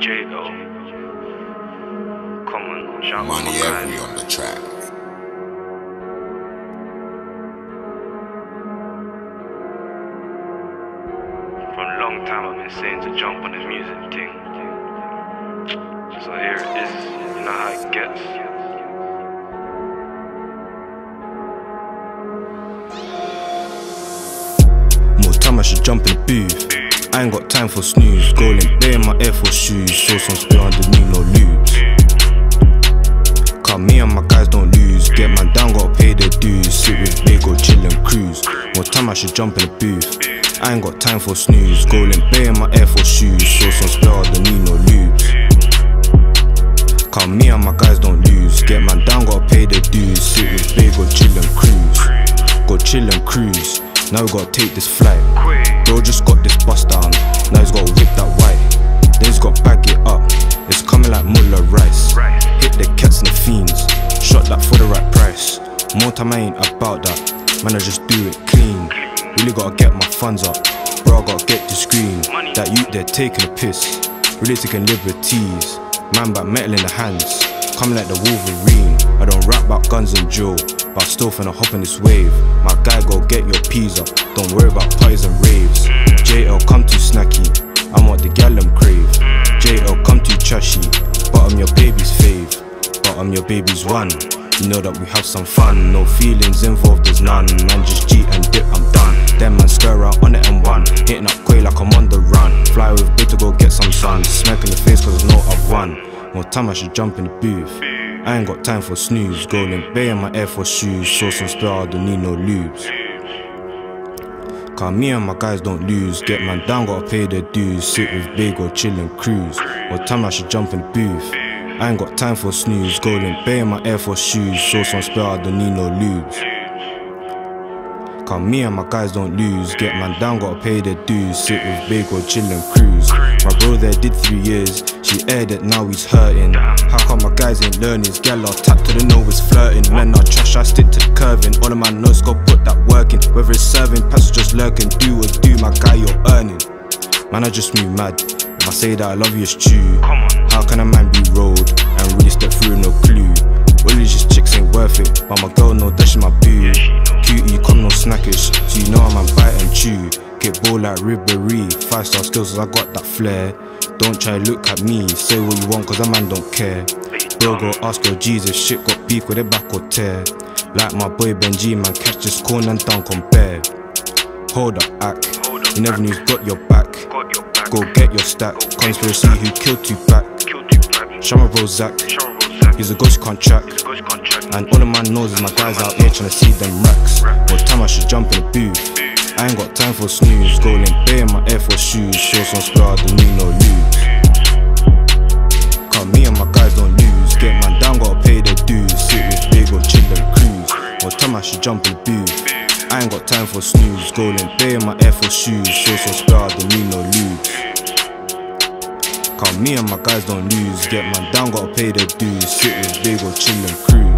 J.O. Come on, shout Money my every on the track. For a long time I've been saying to jump on this music thing. So here it is, you know how it gets. More time I should jump in the booth. I ain't got time for snooze. Golden Bay in my Air Force shoes. Saw some spill underneath, no loops. Cause me and my guys don't lose. Get man down, gotta pay the dues. Sit with big or chill and cruise. More time I should jump in the booth. I ain't got time for snooze. Golden Bay in my Air Force shoes. Saw some spill underneath, no loops. Cause me and my guys don't lose. Get man down, gotta pay the dues. Sit with big or chill and cruise. Go chill and cruise. Now we gotta take this flight. Bro just got this bust down. Now he's gotta whip that white. Then he's gotta bag it up. It's coming like Muller Rice. Hit the cats and the fiends. Shot that for the right price. More time I ain't about that. Man, I just do it clean. Really gotta get my funds up. Bro, I gotta get the screen. That you they're taking a piss. Really taking liberties. Man, back metal in the hands. Coming like the Wolverine. I don't rap about guns and drill. But I still finna hop in this wave. My guy, go get your peas up. Don't worry about parties and raves. JL, come too snacky. I'm what the gal them crave. JL, come too trashy. But I'm your baby's fave. But I'm your baby's one. You know that we have some fun. No feelings involved, there's none. Man, just G and dip, I'm done. Them man stir around on it and one. Hitting up Quay like I'm on the run. Fly with bit to go get some sun. Smack in the face cause I know I've won. More time I should jump in the booth. I ain't got time for snooze. Golden Bay in my Air Force shoes. Saw some spell, I don't need no lubes. Cause me and my guys don't lose. Get man down, gotta pay their dues. Sit with big or chill and cruise. What time I should jump in the booth? I ain't got time for snooze. Golden Bay in my Air Force shoes. Saw some spell, I don't need no lubes. Cause me and my guys don't lose. Get man down, gotta pay their dues. Sit with big or chill and cruise. My bro there did three years. She aired it, now he's hurting. How come my guys ain't learning? His gal are tapped to the nose, flirting. Men are trash, I stick to the curving. All of my notes go put that work in. Whether it's serving, passengers lurking. Do or do, my guy, you're earning. Man, I just move mad. If I say that I love you, it's true. How can a man be rolled and really step through no clue? All these just chicks ain't worth it, but my girl know that she my boo. Snackish, so you know I'm a bite and chew. Get ball like Ribery, five star skills, cause I got that flair. Don't try to look at me, say what you want, cause a man don't care. Bro, go ask your Jesus, shit got beef with it back or tear. Like my boy Benji, man, catch this corner and don't compare. Hold up, act. You never knew got your back. Go get your stack. Conspiracy who killed. You back. Shama bro Zach. He's a ghost contract. And all the man knows is my guys out here tryna see them racks. What time I should jump in the booth? I ain't got time for snooze. Golden Bay in my Air Force shoes. Show some don't need no lose. Cause me and my guys don't lose. Get man down, gotta pay their dues. Sit with big or chill and cruise. What time I should jump in the booth? I ain't got time for snooze. Golden Bay in my Air Force shoes. Show some don't need no lose. Cause me and my guys don't lose. Get man down, gotta pay their dues. Sit with big or chill and cruise.